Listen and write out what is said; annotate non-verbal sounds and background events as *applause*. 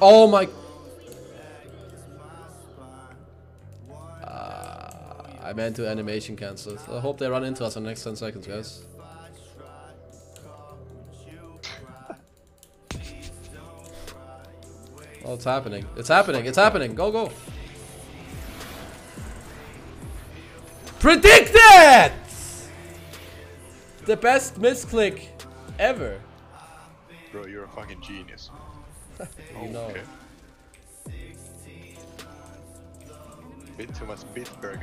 Oh my. Uh, I meant to animation cancel it. I hope they run into us in the next 10 seconds, guys. *laughs* Oh, it's happening. It's happening. It's happening. Go, go. Predicted! The best misclick ever. Bro, you're a fucking genius. Oh, you know. Okay. Bit too much beef burger.